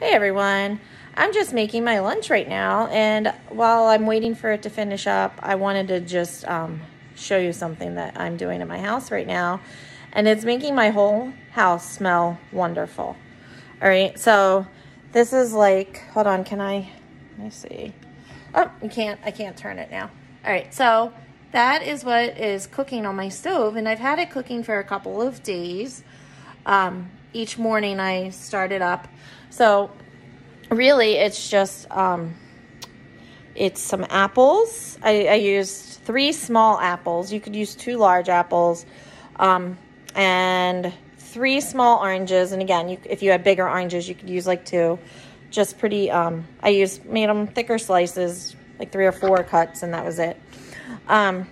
Hey everyone, I'm just making my lunch right now and while I'm waiting for it to finish up, I wanted to just um, show you something that I'm doing in my house right now and it's making my whole house smell wonderful. All right, so this is like, hold on, can I, let me see. Oh, you can't, I can't turn it now. All right, so that is what is cooking on my stove and I've had it cooking for a couple of days. Um, each morning I start it up. So really it's just, um, it's some apples. I, I used three small apples. You could use two large apples um, and three small oranges. And again, you, if you had bigger oranges, you could use like two. Just pretty, um, I used, made them thicker slices, like three or four cuts, and that was it. Um,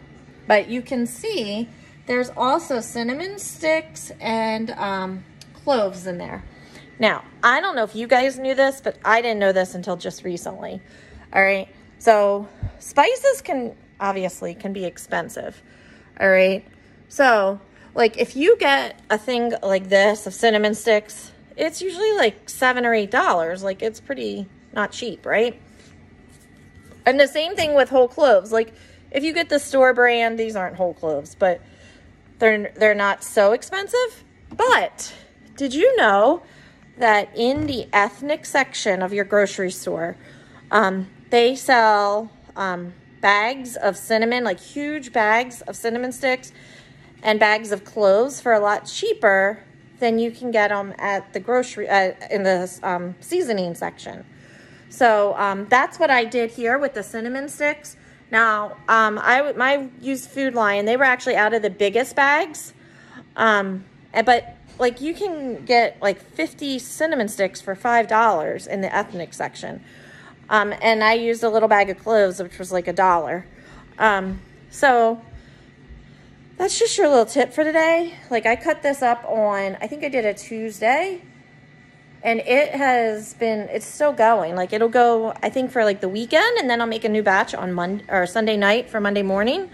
but you can see there's also cinnamon sticks and um, cloves in there. Now, I don't know if you guys knew this, but I didn't know this until just recently. All right. So spices can obviously can be expensive. All right. So like if you get a thing like this of cinnamon sticks, it's usually like seven or eight dollars. Like it's pretty not cheap, right? And the same thing with whole cloves. Like if you get the store brand, these aren't whole cloves, but they're they're not so expensive. But did you know that in the ethnic section of your grocery store, um, they sell um, bags of cinnamon, like huge bags of cinnamon sticks and bags of cloves for a lot cheaper than you can get them at the grocery, uh, in the um, seasoning section. So um, that's what I did here with the cinnamon sticks. Now, um, I my used Food Lion, they were actually out of the biggest bags. But like you can get like 50 cinnamon sticks for $5 in the ethnic section. Um, and I used a little bag of cloves, which was like a dollar. Um, so that's just your little tip for today. Like I cut this up on, I think I did a Tuesday and it has been, it's still going. Like it'll go, I think for like the weekend and then I'll make a new batch on Monday or Sunday night for Monday morning.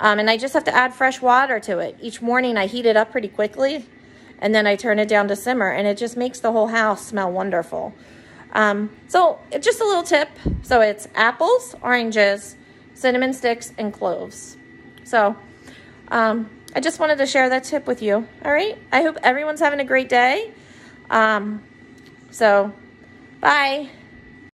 Um, and I just have to add fresh water to it. Each morning I heat it up pretty quickly and then I turn it down to simmer and it just makes the whole house smell wonderful. Um, so just a little tip. So it's apples, oranges, cinnamon sticks, and cloves. So um, I just wanted to share that tip with you. All right. I hope everyone's having a great day. Um, so bye.